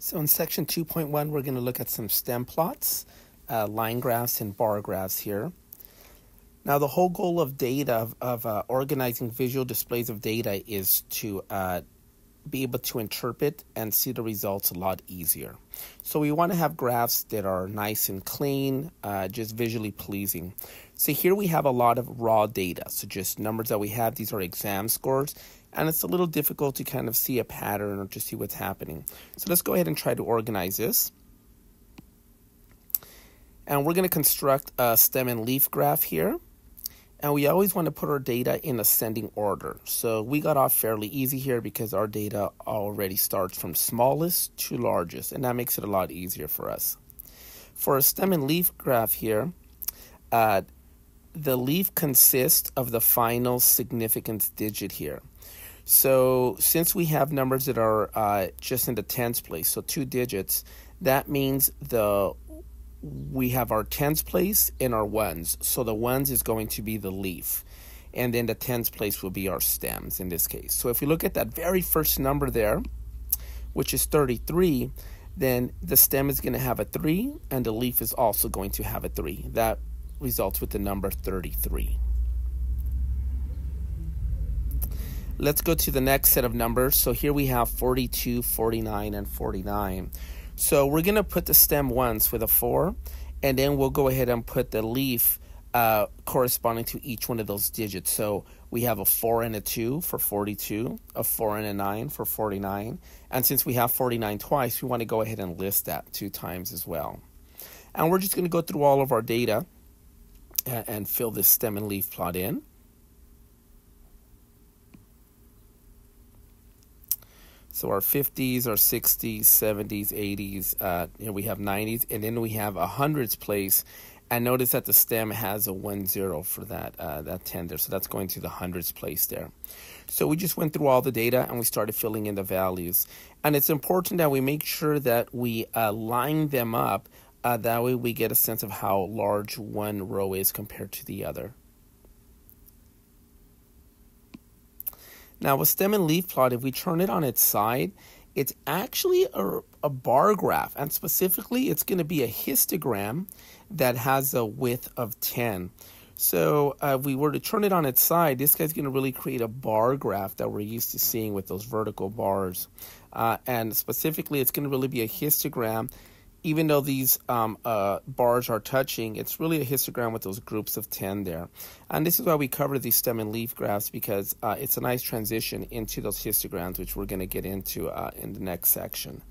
So in section 2.1, we're going to look at some stem plots, uh, line graphs, and bar graphs here. Now, the whole goal of data, of, of uh, organizing visual displays of data, is to uh, be able to interpret and see the results a lot easier. So we want to have graphs that are nice and clean, uh, just visually pleasing. So here we have a lot of raw data, so just numbers that we have. These are exam scores, and it's a little difficult to kind of see a pattern or to see what's happening. So let's go ahead and try to organize this. And we're going to construct a stem and leaf graph here. And we always want to put our data in ascending order. So we got off fairly easy here because our data already starts from smallest to largest, and that makes it a lot easier for us. For a stem and leaf graph here, uh, the leaf consists of the final significance digit here. So since we have numbers that are uh, just in the tens place, so two digits, that means the we have our tens place and our ones. So the ones is going to be the leaf. And then the tens place will be our stems in this case. So if we look at that very first number there, which is 33, then the stem is going to have a 3 and the leaf is also going to have a 3. That results with the number 33. Let's go to the next set of numbers. So here we have 42, 49, and 49. So we're going to put the stem once with a 4, and then we'll go ahead and put the leaf uh, corresponding to each one of those digits. So we have a 4 and a 2 for 42, a 4 and a 9 for 49. And since we have 49 twice, we want to go ahead and list that two times as well. And we're just going to go through all of our data and, and fill this stem and leaf plot in. So our 50s, our 60s, 70s, 80s, uh, we have 90s, and then we have a hundreds place. And notice that the stem has a one zero for that uh, that tender, so that's going to the hundreds place there. So we just went through all the data and we started filling in the values. And it's important that we make sure that we uh, line them up. Uh, that way we get a sense of how large one row is compared to the other. Now, with stem and leaf plot, if we turn it on its side, it's actually a, a bar graph, and specifically, it's going to be a histogram that has a width of 10. So, uh, if we were to turn it on its side, this guy's going to really create a bar graph that we're used to seeing with those vertical bars. Uh, and specifically, it's going to really be a histogram even though these um, uh, bars are touching, it's really a histogram with those groups of 10 there. And this is why we cover these stem and leaf graphs because uh, it's a nice transition into those histograms, which we're going to get into uh, in the next section.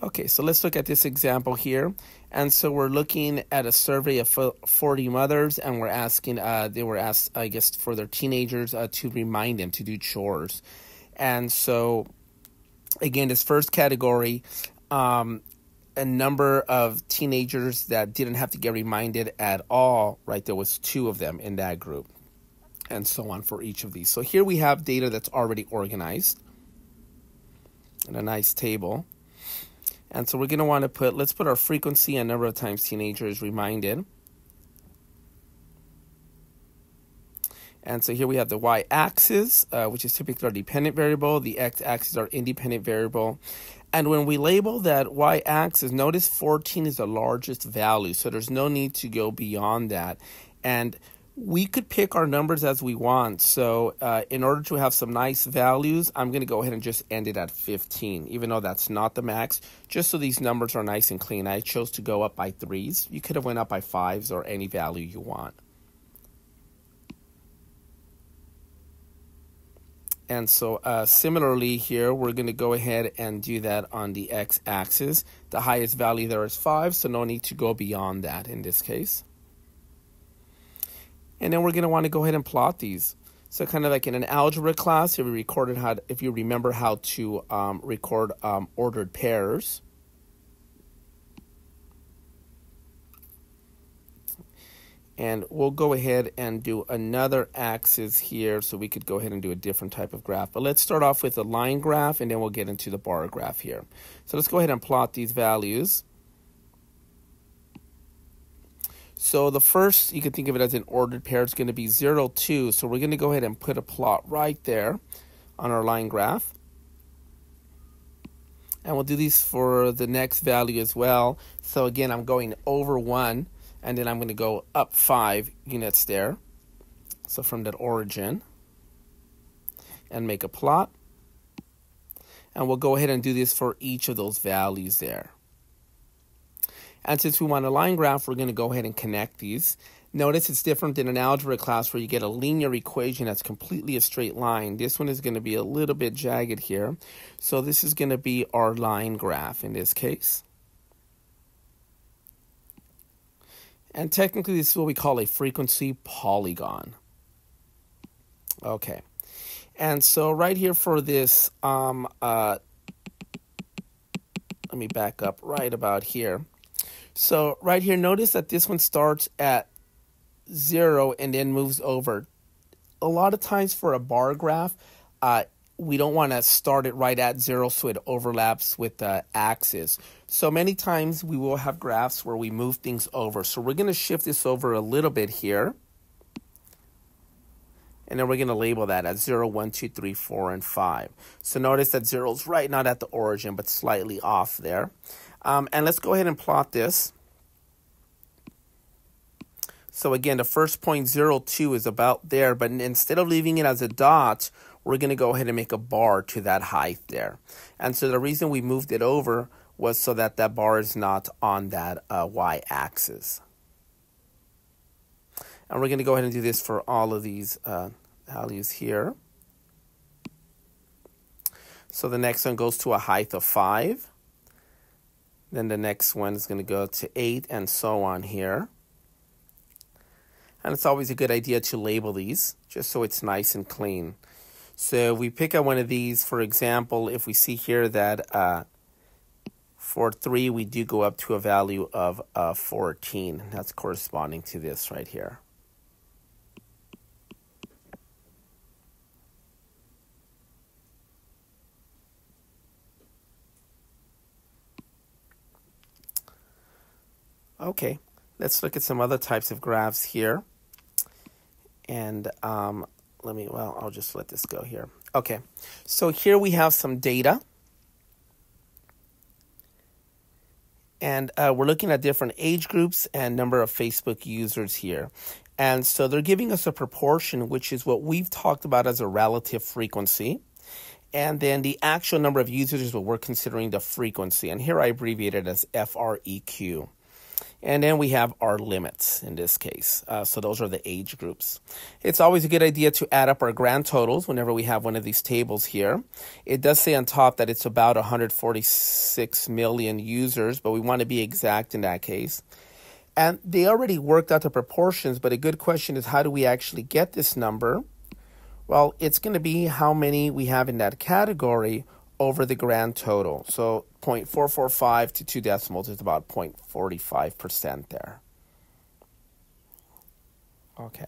Okay, so let's look at this example here. And so we're looking at a survey of 40 mothers, and we're asking, uh, they were asked, I guess, for their teenagers uh, to remind them to do chores. And so, again, this first category, um, a number of teenagers that didn't have to get reminded at all, right? There was two of them in that group, and so on for each of these. So here we have data that's already organized in a nice table. And so we're going to want to put, let's put our frequency and number of times teenager is reminded. And so here we have the y-axis, uh, which is typically our dependent variable. The x-axis our independent variable. And when we label that y-axis, notice 14 is the largest value. So there's no need to go beyond that. And we could pick our numbers as we want. So uh, in order to have some nice values, I'm going to go ahead and just end it at 15, even though that's not the max, just so these numbers are nice and clean. I chose to go up by threes. You could have went up by fives or any value you want. And so uh, similarly here, we're going to go ahead and do that on the x-axis. The highest value there is 5, so no need to go beyond that in this case. And then we're going to want to go ahead and plot these. So kind of like in an algebra class, if you recorded how, if you remember how to um, record um, ordered pairs. And we'll go ahead and do another axis here so we could go ahead and do a different type of graph. But let's start off with a line graph and then we'll get into the bar graph here. So let's go ahead and plot these values. So the first, you can think of it as an ordered pair, it's going to be 0, 2. So we're going to go ahead and put a plot right there on our line graph. And we'll do these for the next value as well. So again, I'm going over 1, and then I'm going to go up 5 units there. So from that origin, and make a plot. And we'll go ahead and do this for each of those values there. And since we want a line graph, we're going to go ahead and connect these. Notice it's different than an algebra class where you get a linear equation that's completely a straight line. This one is going to be a little bit jagged here. So this is going to be our line graph in this case. And technically this is what we call a frequency polygon. Okay. And so right here for this, um, uh, let me back up right about here. So right here, notice that this one starts at zero and then moves over. A lot of times for a bar graph, uh, we don't want to start it right at zero so it overlaps with the axis. So many times we will have graphs where we move things over. So we're going to shift this over a little bit here. And then we're going to label that as 0, 1, 2, 3, 4, and 5. So notice that 0 is right not at the origin, but slightly off there. Um, and let's go ahead and plot this. So again, the first point zero two is about there, but instead of leaving it as a dot, we're going to go ahead and make a bar to that height there. And so the reason we moved it over was so that that bar is not on that uh, y-axis. And we're going to go ahead and do this for all of these uh, values here. So the next one goes to a height of 5. Then the next one is going to go to 8 and so on here. And it's always a good idea to label these just so it's nice and clean. So we pick up one of these, for example, if we see here that uh, for 3 we do go up to a value of uh, 14. That's corresponding to this right here. Okay, let's look at some other types of graphs here. And um, let me, well, I'll just let this go here. Okay, so here we have some data. And uh, we're looking at different age groups and number of Facebook users here. And so they're giving us a proportion, which is what we've talked about as a relative frequency. And then the actual number of users is what we're considering the frequency. And here I abbreviate it as FREQ. And then we have our limits in this case. Uh, so those are the age groups. It's always a good idea to add up our grand totals whenever we have one of these tables here. It does say on top that it's about 146 million users, but we want to be exact in that case. And they already worked out the proportions, but a good question is how do we actually get this number? Well, it's going to be how many we have in that category over the grand total. So 0.445 to two decimals is about 0.45% there. Okay.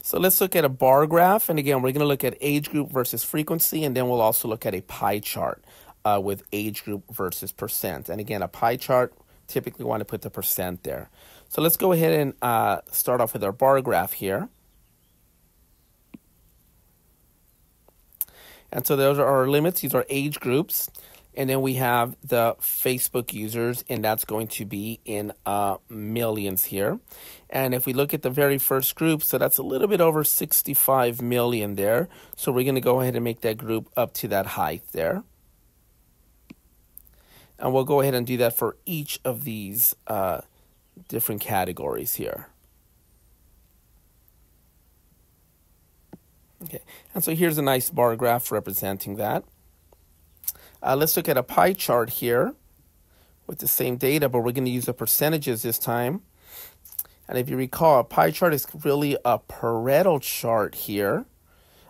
So let's look at a bar graph. And again, we're going to look at age group versus frequency. And then we'll also look at a pie chart uh, with age group versus percent. And again, a pie chart, typically want to put the percent there. So let's go ahead and uh, start off with our bar graph here. And so those are our limits. These are age groups. And then we have the Facebook users, and that's going to be in uh, millions here. And if we look at the very first group, so that's a little bit over 65 million there. So we're going to go ahead and make that group up to that height there. And we'll go ahead and do that for each of these uh, different categories here. Okay, and so here's a nice bar graph representing that. Uh, let's look at a pie chart here with the same data, but we're going to use the percentages this time. And if you recall, a pie chart is really a Pareto chart here.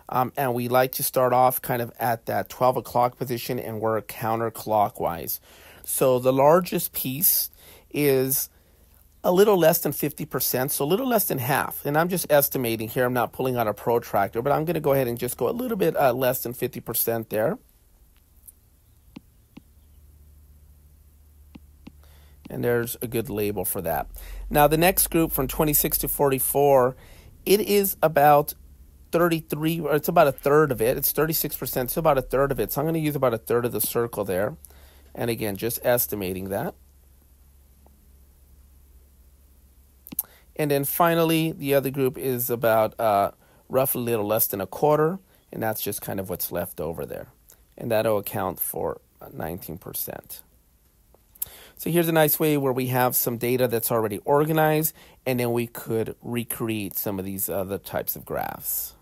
Um, and we like to start off kind of at that 12 o'clock position and work counterclockwise. So the largest piece is a little less than 50%, so a little less than half. And I'm just estimating here, I'm not pulling out a protractor, but I'm going to go ahead and just go a little bit uh, less than 50% there. And there's a good label for that. Now, the next group from 26 to 44, it is about 33, or it's about a third of it. It's 36%, so about a third of it. So I'm going to use about a third of the circle there. And again, just estimating that. And then finally, the other group is about uh, roughly a little less than a quarter, and that's just kind of what's left over there. And that'll account for 19%. So here's a nice way where we have some data that's already organized, and then we could recreate some of these other types of graphs.